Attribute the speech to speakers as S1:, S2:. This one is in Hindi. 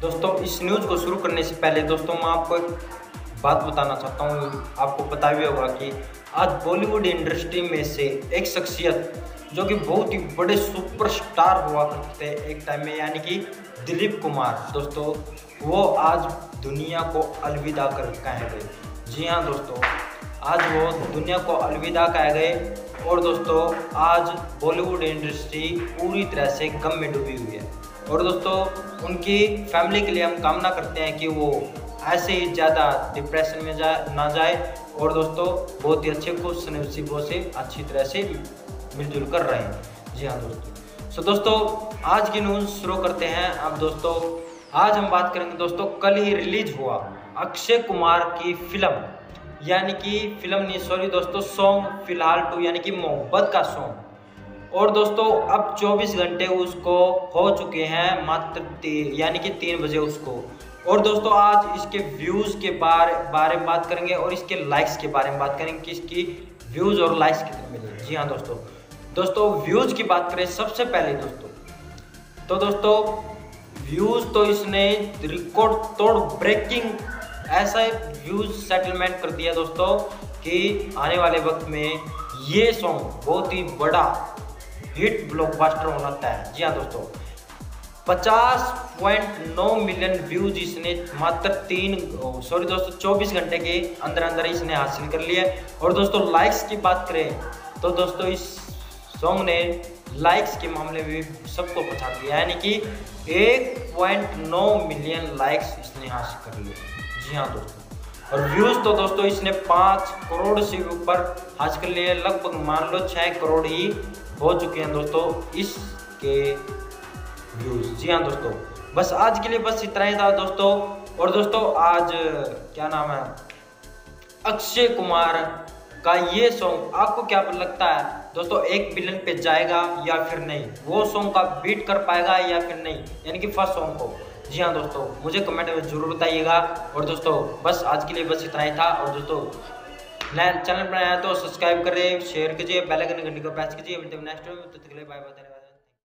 S1: दोस्तों, इस न्यूज़ को शुरू करने से पहले दोस्तों, मैं आपको एक बात बताना चाहता हूँ। आपको पता भी होगा कि आज बॉलीवुड इंडस्ट्री में से एक शख्सियत, जो कि बहुत ही बड़े सुपरस्टार हुआ करते थे एक टाइम में, यानी कि दिलीप कुमार। दोस्तों, वो आज दुनिया को अलविदा कर कह गए। जी हाँ दोस्तों, आज वो दुनिया को अलविदा कह गए और दोस्तों, आज बॉलीवुड इंडस्ट्री पूरी तरह से गम में डूबी हुई है। और दोस्तों, उनकी फैमिली के लिए हम कामना करते हैं कि वो ऐसे ही ज़्यादा डिप्रेशन में जा, ना जाए। और दोस्तों, बहुत ही अच्छे खुश नसीबों से, अच्छी तरह से मिलजुल कर रहे। हैं जी हाँ दोस्तों। सो दोस्तों, आज की न्यूज़ शुरू करते हैं। अब दोस्तों, आज हम बात करेंगे दोस्तों, कल ही रिलीज़ हुआ अक्षय कुमार की फ़िल्म यानी कि फ़िल्म नहीं सॉरी दोस्तों सॉन्ग फ़िलहाल टू यानी कि मोहब्बत का सॉन्ग और दोस्तों, अब 24 घंटे उसको हो चुके हैं, मात्र यानी कि तीन बजे उसको। और दोस्तों, आज इसके व्यूज़ के बारे बारे में बात करेंगे और इसके लाइक्स के बारे में बात करेंगे कि इसकी व्यूज़ और लाइक्स कितने मिले जी हाँ दोस्तों। दोस्तों व्यूज़ की बात करें सबसे पहले, दोस्तों तो दोस्तों व्यूज़ तो इसने रिकॉर्ड तोड़ ब्रेकिंग ऐसा व्यूज़ सेटलमेंट कर दिया, दोस्तों, कि आने वाले वक्त में ये सॉन्ग बहुत ही बड़ा हिट ब्लॉकबस्टर होना तय है। जी हाँ दोस्तों 50.9 मिलियन व्यूज़ इसने मात्र तीन सॉरी दोस्तों 24 घंटे के अंदर अंदर इसने हासिल कर लिया और दोस्तों लाइक्स की बात करें तो दोस्तों, इस सॉन्ग ने लाइक्स के मामले में सबको पछा दिया यानी कि 1.9 मिलियन लाइक्स इसने हासिल कर लिए जी हाँ दोस्तों। और व्यूज़ तो दोस्तों, इसने पाँच करोड़ से ऊपर हासिल कर लिए लगभग मान लो छः करोड़ ही हो चुके हैं दोस्तों इसके व्यूज़ जी हाँ दोस्तों, बस आज के लिए बस इतना ही था दोस्तों। और दोस्तों, आज, क्या नाम है, अक्षय कुमार का ये सॉन्ग आपको क्या लगता है? दोस्तों, एक बिलियन पे जाएगा या फिर नहीं? वो सॉन्ग का बीट कर पाएगा या फिर नहीं? यानी कि फ़र्स्ट सॉन्ग को। जी हाँ दोस्तों, मुझे कमेंट में ज़रूर बताइएगा। और दोस्तों, बस आज के लिए बस इतना ही था। और दोस्तों नया चैनल बनाया तो सब्सक्राइब करें शेयर कीजिए बेल आइकन घंटी को प्रेस कीजिए। नेक्स्ट में लिए बाय बाय